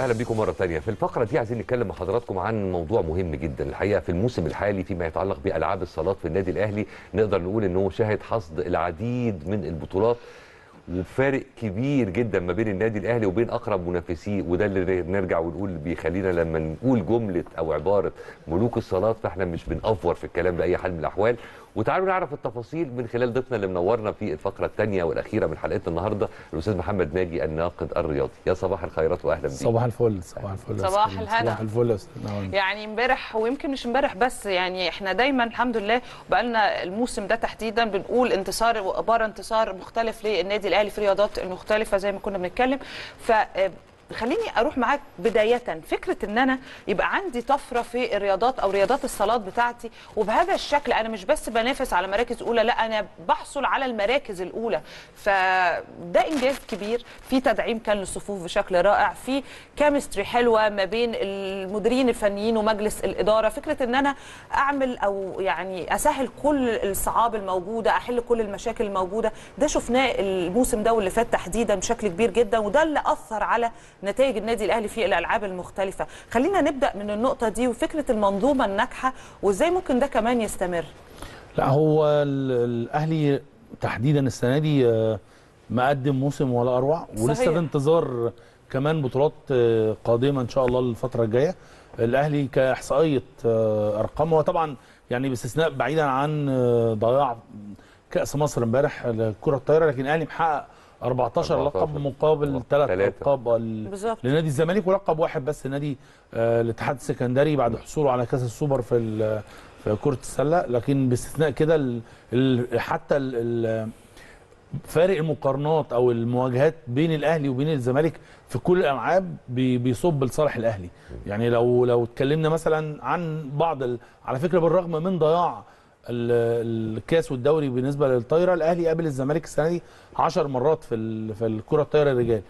أهلا بيكم مرة ثانية. في الفقرة دي عايزين نتكلم مع حضراتكم عن موضوع مهم جدا. الحقيقة في الموسم الحالي فيما يتعلق بألعاب الصالات في النادي الأهلي نقدر نقول إنه شاهد حصد العديد من البطولات وفارق كبير جدا ما بين النادي الأهلي وبين أقرب منافسيه وده اللي نرجع ونقول بيخلينا لما نقول جملة أو عبارة ملوك الصالات فإحنا مش بنأفور في الكلام بأي حال من الأحوال. وتعالوا نعرف التفاصيل من خلال ضيفنا اللي منورنا في الفقرة الثانية والأخيرة من حلقتنا النهارده الأستاذ محمد ناجي الناقد الرياضي يا صباح الخيرات واهلا بيك صباح الفل صباح الفل صباح. الهنا. صباح الفل نعم. يعني امبارح ويمكن مش امبارح بس يعني إحنا دايما الحمد لله بقالنا الموسم ده تحديدا بنقول انتصار وأبار انتصار مختلف للنادي الأهلي في الرياضات المختلفه زي ما كنا بنتكلم ف خليني أروح معاك بداية. فكرة إن أنا يبقى عندي طفرة في الرياضات أو رياضات الصالات بتاعتي وبهذا الشكل أنا مش بس بنافس على مراكز أولى لا أنا بحصل على المراكز الأولى. فده إنجاز كبير. في تدعيم كان للصفوف بشكل رائع. في كيمستري حلوة ما بين المديرين الفنيين ومجلس الإدارة. فكرة إن أنا أعمل أو يعني أسهل كل الصعاب الموجودة أحل كل المشاكل الموجودة ده شفناه الموسم ده واللي فات تحديدا بشكل كبير جدا وده اللي أثر على نتائج النادي الأهلي في الألعاب المختلفة. خلينا نبدأ من النقطة دي وفكرة المنظومة الناجحة وإزاي ممكن ده كمان يستمر. لا هو ال- الأهلي تحديدا السنة دي آه، مقدم موسم ولا أروع ولسه. في انتظار كمان بطولات آه، قادمة إن شاء الله الفترة الجاية. الأهلي كإحصائية آه، أرقام هو طبعا يعني باستثناء بعيدا عن ضياع كأس مصر امبارح لكرة الطايرة لكن الأهلي محقق 14 14 لقب مقابل ثلاث ثلاثة. ألقاب لنادي الزمالك ولقب واحد بس نادي آه، الاتحاد السكندري بعد حصوله على كأس السوبر في في كرة السلة لكن باستثناء كده حتى ال- فارق المقارنات أو المواجهات بين الأهلي وبين الزمالك في كل الألعاب بي- بيصب لصالح الأهلي يعني لو لو اتكلمنا مثلا عن بعض. على فكرة بالرغم من ضياع الكاس والدوري بالنسبة للطايرة. الأهلي قابل الزمالك السنة دي 10 مرات في. في الكرة الطايرة الرجال.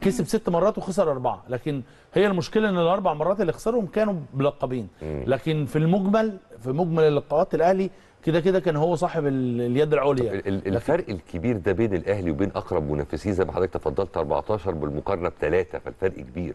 كسب ست مرات وخسر أربعة. لكن هي المشكلة إن الأربع مرات اللي خسرهم كانوا بلقبين لكن في المجمل في مجمل اللقاءات الأهلي كده كده كان هو صاحب ال- اليد العليا. ال- ال- الفرق الكبير ده بين الأهلي وبين أقرب منافسيه زي ما حضرتك تفضلت 14 بالمقارنة بثلاثه فالفرق كبير.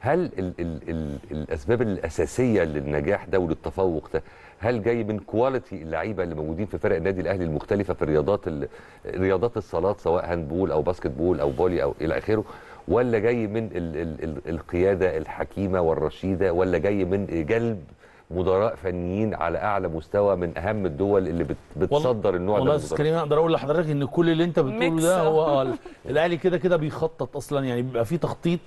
هل ال ال ال الأسباب الأساسية للنجاح ده وللتفوق ده هل جاي من quality اللعيبة اللي موجودين في فرق النادي الأهلي المختلفة في الرياضات ال- رياضات الصالات سواء handball أو basketball أو volley أو إلى آخره ولا جاي من ال ال ال القيادة الحكيمة والرشيدة ولا جاي من جلب مدراء فنيين على أعلى مستوى من أهم الدول اللي بت بتصدر النوع ده والله من يا؟ كريم أقدر أقول لحضرتك إن كل اللي أنت بتقوله. ده هو الأهلي كده كده بيخطط أصلا يعني بيبقى فيه تخطيط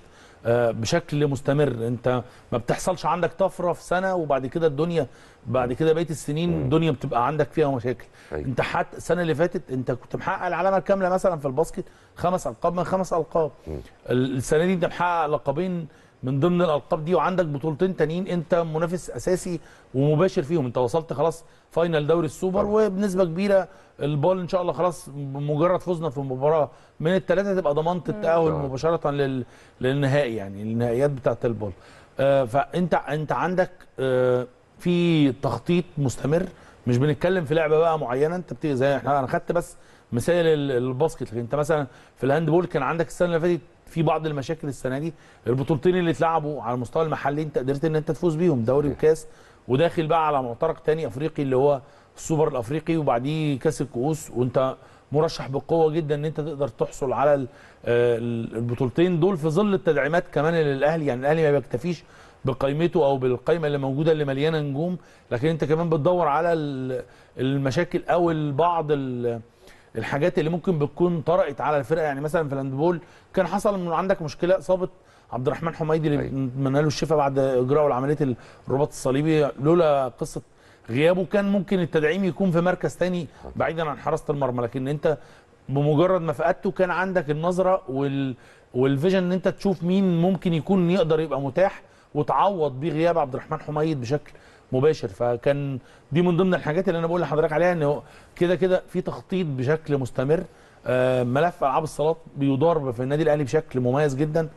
بشكل مستمر. انت ما بتحصلش عندك طفرة في سنة وبعد كده الدنيا بعد كده بقية السنين الدنيا بتبقى عندك فيها مشاكل. أيوة. انت حتى السنة اللي فاتت انت كنت محقق العلامة الكاملة مثلا في الباسكت خمس ألقاب من خمس ألقاب. ال- السنة دي انت محقق لقبين من ضمن الألقاب دي وعندك بطولتين تانيين أنت منافس أساسي ومباشر فيهم. أنت وصلت خلاص final دوري السوبر طبعا. وبنسبة كبيرة ال BAL إن شاء الله خلاص مجرد فوزنا في مباراه من الثلاثه تبقى ضمنت التاهل. مباشرة لل... للنهائي يعني النهائيات بتاعه ال BAL آه فأنت أنت عندك آه في تخطيط مستمر. مش بنتكلم في لعبة بقى معينة أنت بتيجي زي إحنا أنا خدت بس مثال ال- ال basket. لكن أنت مثلا في ال handball كان عندك السنة اللي فاتت في بعض المشاكل السنة دي البطولتين اللي اتلعبوا على المستوى المحلي انت قدرت ان انت تفوز بيهم دوري وكاس وداخل بقى على معترك تاني افريقي اللي هو السوبر الافريقي وبعديه كاس الكؤوس. وانت مرشح بقوة جدا ان انت تقدر تحصل على ال- البطولتين دول في ظل التدعيمات كمان اللي الأهلي يعني الأهلي ما بيكتفيش بقيمته أو بالقائمه اللي موجودة اللي مليانة نجوم لكن انت كمان بتدور على ال- المشاكل أو البعض ال- الحاجات اللي ممكن بتكون طرأت على الفرقة. يعني مثلا في ال handball كان حصل من عندك مشكلة إصابة عبد الرحمن حميدي اللي أيوة. بنتمنى له الشفاء بعد إجراء عمليه الرباط الصليبي لولا قصة غيابه كان ممكن التدعيم يكون في مركز تاني بعيدا عن حراسة المرمى. لكن أنت بمجرد ما فقدته كان عندك النظرة وال وال vision إن أنت تشوف مين ممكن يكون يقدر يبقى متاح وتعوض بيه غياب عبد الرحمن حميد بشكل مباشر. فكان دي من ضمن الحاجات اللي أنا بقول لحضرتك عليها ان كده كده في تخطيط بشكل مستمر. آه، ملف ألعاب الصالات بيدار في النادي الأهلي بشكل مميز جدا.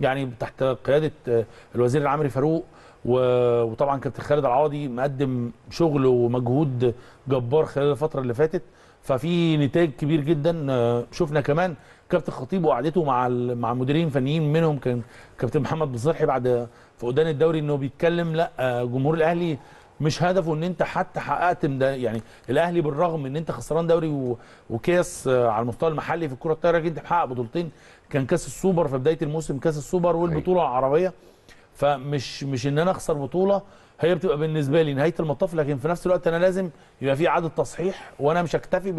يعني تحت قيادة آه، الوزير العمري فاروق وطبعا كابتن خالد العوضي مقدم شغل ومجهود جبار خلال الفترة اللي فاتت. ففي نتاج كبير جدا آه، شفنا كمان كابتن خطيب وقعدته مع مع المديرين الفنيين منهم كان كابتن محمد بصرحي بعد فقدان الدوري إنه بيتكلم لأ آه، جمهور الأهلي مش هدفه إن أنت حتى حققت ده يعني الأهلي بالرغم إن أنت خسران دوري وكاس آه، على المستوى المحلي في الكرة الطايرة أنت محقق بطولتين كان كاس السوبر في بداية الموسم كاس السوبر والبطولة العربية. فمش مش إن أنا أخسر بطولة هي بتبقى بالنسبة لي نهاية المطاف لكن في نفس الوقت أنا لازم يبقى في إعادة تصحيح وأنا مش هكتفي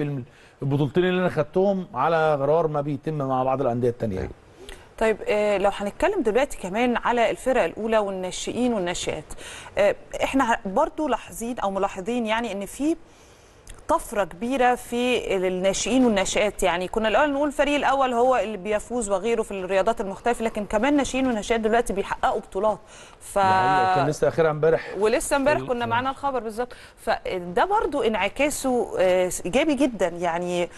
بالبطولتين اللي أنا خدتهم على غرار ما بيتم مع بعض الأندية الثانية يعني. طيب آه، لو هنتكلم دلوقتي كمان على الفرق الأولى والناشئين والناشئات آه، إحنا برضو لاحظين أو ملاحظين يعني إن في طفرة كبيرة في الناشئين والناشئات. يعني كنا الأول نقول الفريق الأول هو اللي بيفوز وغيره في الرياضات المختلفة لكن كمان ناشئين وناشئات دلوقتي بيحققوا بطولات. ف. كان لسه اخرها امبارح. ولسه امبارح كنا معانا الخبر بالظبط. فده برضو انعكاسه آه، إيجابي جدا. يعني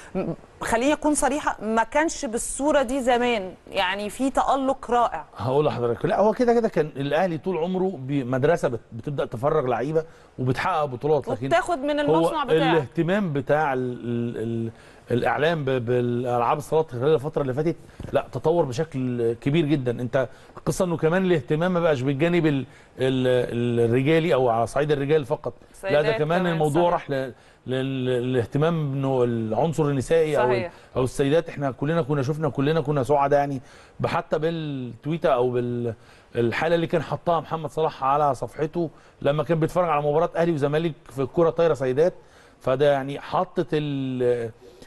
خليني اكون صريحة ما كانش بالصورة دي زمان. يعني في تألق رائع. هقول لحضرتك لا هو كده كده كان الأهلي طول عمره بمدرسه بت- بتبدأ تفرغ لعيبة وبتحقق بطولات لكن وبتاخد من المصنع بتاعك. الاهتمام بتاع ال ال ال الإعلام بالألعاب الصالات خلال الفترة اللي فاتت لا تطور بشكل كبير جدا. أنت القصة إنه كمان الاهتمام ما بقاش بالجانب ال ال الرجالي أو على صعيد الرجال فقط. لا ده كمان الموضوع صحيح. راح ل- للاهتمام إنه العنصر النسائي أو صحيح. أو السيدات إحنا كلنا كنا شفنا كلنا كنا سعداء يعني حتى بالتويته أو بالحاله اللي كان حطها محمد صلاح على صفحته لما كان بيتفرج على مباراة أهلي وزمالك في الكرة طايره سيدات فده يعني حطت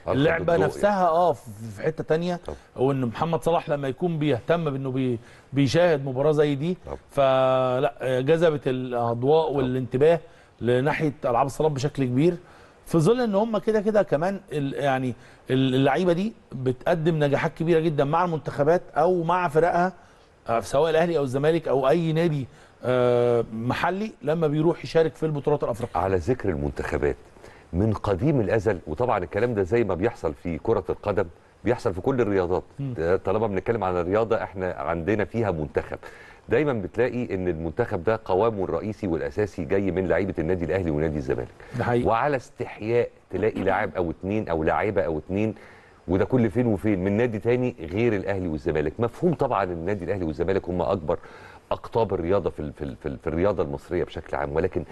اللعبة نفسها آه في في حتة تانية. وإن محمد صلاح لما يكون بيهتم بإنه بي بيشاهد مباراة زي دي. فلا جذبت الأضواء والانتباه لناحية ألعاب الصالات بشكل كبير في ظل إن هم كده كده كمان يعني اللعيبة دي بتقدم نجاحات كبيرة جدا مع المنتخبات أو مع فرقها آه، سواء الأهلي أو الزمالك أو أي نادي آه، محلي لما بيروح يشارك في البطولات الأفريقية. على ذكر المنتخبات من قديم الأزل وطبعا الكلام ده زي ما بيحصل في كرة القدم بيحصل في كل الرياضات. طالما بنتكلم عن الرياضة إحنا عندنا فيها منتخب. دايما بتلاقي إن المنتخب ده قوامه الرئيسي والأساسي جاي من لعيبة النادي الأهلي ونادي الزمالك. وعلى استحياء تلاقي لاعب أو اتنين أو لاعيبة أو اتنين وده كل فين وفين من نادي تاني غير الأهلي والزمالك. مفهوم طبعا إن النادي الأهلي والزمالك هم أكبر أقطاب الرياضة في في في, في الرياضة المصرية بشكل عام. ولكن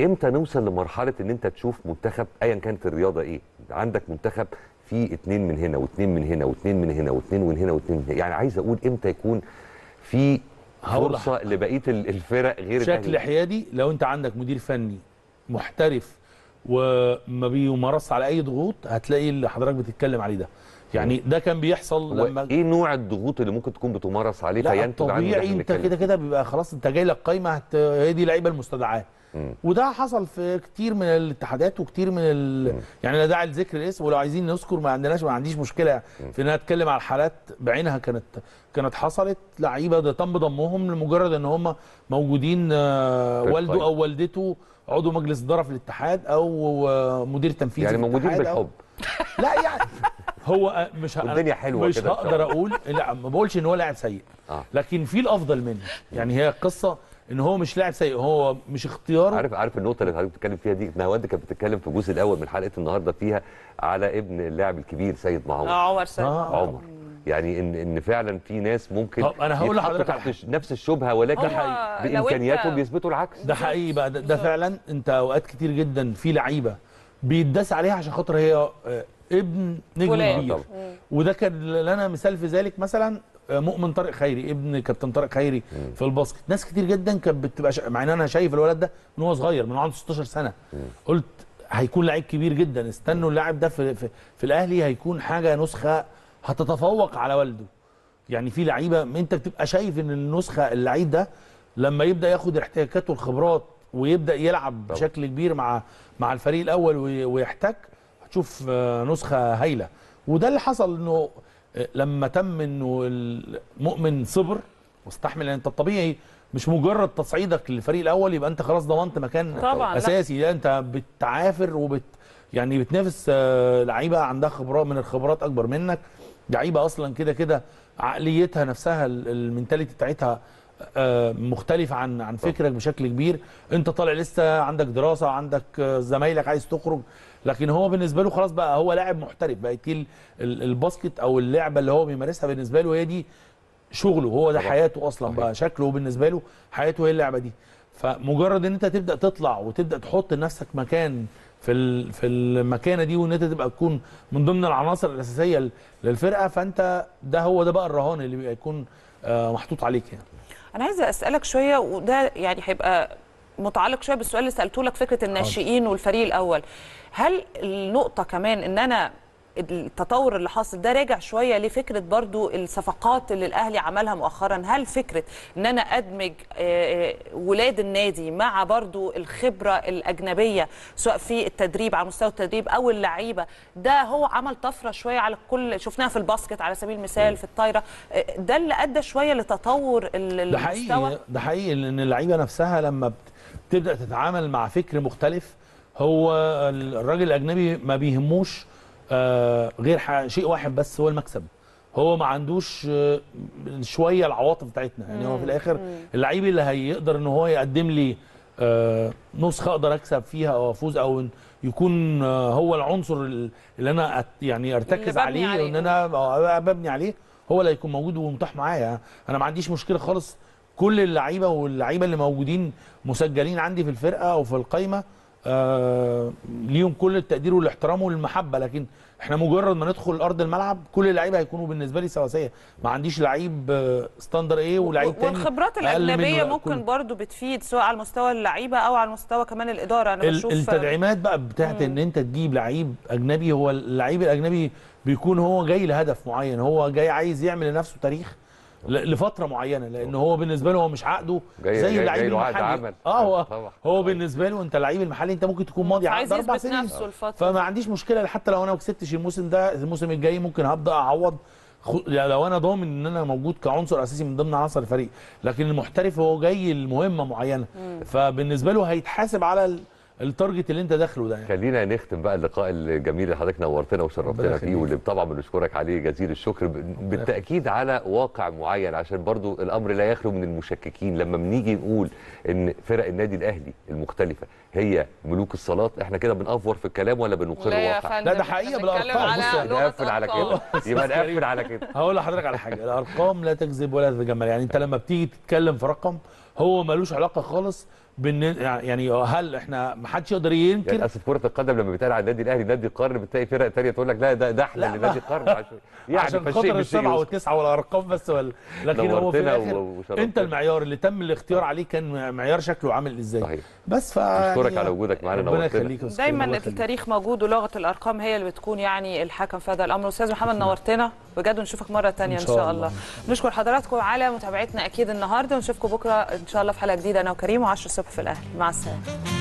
إمتى نوصل لمرحلة إن أنت تشوف منتخب ايا كانت الرياضة إيه؟ عندك منتخب فيه اتنين من هنا واتنين من هنا واتنين من هنا واتنين من هنا واتنين من هنا. يعني عايز أقول إمتى يكون في فرصة لبقية ال- الفرق غير الأهلي. حيادي لو انت عندك مدير فني محترف وما بيمارس على أي ضغوط هتلاقي اللي حضرتك بتتكلم عليه ده. يعني ده كان بيحصل لما إيه نوع الضغوط اللي ممكن تكون بتمارس عليه؟ فينتج عنه طبيعي انت كده كده بيبقى خلاص انت جاي لك قايمة هت... هي دي اللعيبه المستدعاة. وده حصل في كتير من الاتحادات وكتير من ال... يعني لا داعي لذكر الاسم ولو عايزين نذكر ما عندناش ما عنديش مشكلة في ان أنا اتكلم على الحالات بعينها كانت كانت حصلت. لعيبة ده تم ضمهم لمجرد إن هم موجودين آه، في والده القايمة. أو والدته عضو مجلس إدارة في الاتحاد أو آه، مدير تنفيذي يعني موجودين الاتحاد أو- بالحب. لا يعني هو آه، مش ه- والدنيا حلوة مش هقدر. أقول لا ما بقولش إن هو لاعب سيء. آه. لكن في الأفضل منه. يعني هي قصه إن هو مش لاعب سيء هو مش اختياره عارف عارف النقطة اللي حضرتك بتتكلم فيها دي؟ نهاوند كانت بتتكلم في الجزء الأول من حلقة النهارده فيها على ابن اللاعب الكبير سيد معوض آه عمر سيد آه. عمر. يعني إن إن فعلا في ناس ممكن طب أنا هقول لحضرتك على تحت نفس الشبهة ولكن بامكانياتهم بيثبتوا العكس. ده حقيقي بقى. ده, ده فعلا أنت أوقات كتير جدا في لعيبة بيتداس عليها عشان خاطر هي آه، ابن نجم فلان. كبير. آه. وده كان لنا مثال في ذلك مثلا آه، مؤمن طارق خيري ابن كابتن طارق خيري في الباسكت. ناس كتير جدا كانت بتبقى شا... مع إن أنا شايف الولد ده من هو صغير من عنده 16 سنة. قلت هيكون لعيب كبير جدا. استنوا اللاعب ده في, في, في الأهلي هيكون حاجة نسخة هتتفوق على والده. يعني في لعيبة أنت بتبقى شايف إن النسخة اللعيب ده لما يبدأ ياخد الاحتكاكات والخبرات ويبدأ يلعب. بشكل كبير مع مع الفريق الأول وي- ويحتك هتشوف آه، نسخة هايلة. وده اللي حصل إنه آه، لما تم إنه المؤمن صبر واستحمل يعني أنت الطبيعي مش مجرد تصعيدك للفريق الأول يبقى أنت خلاص ضمنت مكان طبعا. أساسي لا أنت بتعافر وبت يعني بتنافس آه، لعيبة عندها خبرات من الخبرات أكبر منك لعيبة أصلا كده كده عقليتها نفسها ال- المنتاليتي بتاعتها مختلف عن عن فكرك بشكل كبير. انت طالع لسه عندك دراسة عندك آه، زمايلك عايز تخرج. لكن هو بالنسبة له خلاص بقى هو لاعب محترف. ال- الباسكت أو اللعبة اللي هو بيمارسها بالنسبة له هي دي شغله. هو ده. حياته أصلا. بقى شكله بالنسبة له حياته هي اللعبة دي. فمجرد إن أنت تبدأ تطلع وتبدأ تحط لنفسك مكان في في المكانة دي وإن أنت تبقى تكون من ضمن العناصر الأساسية للفرقة فأنت ده هو ده بقى الرهان اللي بيبقى يكون آه، محطوط عليك يعني. أنا عايزة أسألك شوية وده يعني هيبقى متعلق شوية بالسؤال اللي سالته لك فكره الناشئين والفريق الأول. هل النقطة كمان إن أنا التطور اللي حاصل ده راجع شوية لفكرة برضو الصفقات اللي الأهلي عملها مؤخرا. هل فكرة إن أنا أدمج آه، آه، ولاد النادي مع برضو الخبرة الأجنبية سواء في التدريب على مستوى التدريب أو اللعيبة ده هو عمل طفرة شوية على الكل شفناها في الباسكت على سبيل المثال في الطايرة. آه، ده اللي أدى شوية لتطور ال- ده المستوى. حقيقي ده حقيقي لأن اللعيبة نفسها لما بت- بتبدأ تتعامل مع فكر مختلف هو الراجل الأجنبي ما بيهموش آه، غير شيء واحد بس هو المكسب. هو ما عندوش آه، شوية العواطف بتاعتنا. يعني هو في الآخر اللعيب اللي هيقدر إن هو يقدم لي آه، نسخة أقدر أكسب فيها أو أفوز أو يكون آه، هو العنصر ال- اللي أنا يعني أرتكز عليه عليه. وإن أنا ببني عليه هو اللي هيكون موجود ومتاح معايا. أنا ما عنديش مشكلة خالص. كل اللعيبة واللعيبة اللي موجودين مسجلين عندي في الفرقة أو في القايمة آه ليهم كل التقدير والاحترام والمحبة لكن إحنا مجرد ما ندخل ارض الملعب كل اللعيبة هيكونوا بالنسبة لي سواسية. ما عنديش لعيب آه، ستاندر إيه ولعيب تاني والخبرات. الأجنبية لا، ممكن برضو بتفيد سواء على مستوى اللعيبة أو على مستوى كمان الإدارة. أنا بشوف التدعيمات بقى بتاعت إن أنت تجيب لعيب أجنبي هو اللعيب الأجنبي بيكون هو جاي لهدف معين هو جاي عايز يعمل لنفسه تاريخ. لفترة معينة لأن هو بالنسبة له هو مش عقده جاي- زي اللعيب المحلي. عمل. آه هو طبعا. هو بالنسبة له أنت اللعيب المحلي أنت ممكن تكون ماضي عقد أربع سنين. فما عنديش مشكلة حتى لو أنا ما كسبتش الموسم ده الموسم الجاي ممكن هبدأ أعوض. خ- يعني لو أنا ضامن إن أنا موجود كعنصر أساسي من ضمن عناصر الفريق. لكن المحترف هو جاي لمهمة معينة. فبالنسبة له هيتحاسب على ال- التارجت اللي انت داخله ده يعني. خلينا نختم بقى اللقاء الجميل اللي حضرتك نورتنا وشرفتنا فيه. واللي طبعا بنشكرك عليه جزيل الشكر ب- بالتأكيد على واقع معين عشان برضو الأمر لا يخلو من المشككين لما بنيجي نقول إن فرق النادي الأهلي المختلفة هي ملوك الصالات إحنا كده بنأفور في الكلام ولا بنقر لا يا واقع فندم لا، ده بالأرقام. على بص، لغة نقفل على. كده يبقى نقفل على كده هقول لحضرتك على حاجة الأرقام لا تكذب ولا تتجمل يعني أنت لما بتيجي تتكلم في رقم هو ملوش علاقة خالص بان يعني هل إحنا ما حدش يقدر يعني ينكر للاسف كرة القدم لما بيتقال على النادي الأهلي نادي القرن بتلاقي فرق تانية تقول لك لا ده ده أحلى لا، لنادي القرن عشان يعني عشان خاطر السبعة. والتسعة والأرقام بس ولا لكن هو في الآخر. أنت المعيار اللي تم الاختيار عليه كان معيار شكله عامل إزاي صحيح بس ف نشكرك على وجودك معانا، ربنا. يخليك دايما. التاريخ موجود ولغة الأرقام هي اللي بتكون يعني الحكم في هذا الأمر أستاذ محمد نورتنا بجد ونشوفك مرة تانية إن شاء الله. نشكر حضراتكم على متابعتنا أكيد النهارده ونشوفكم بكرة إن شاء الله في حلقة جديدة. أنا وكريم و10 الصبح في الأهلي. مع السلامة.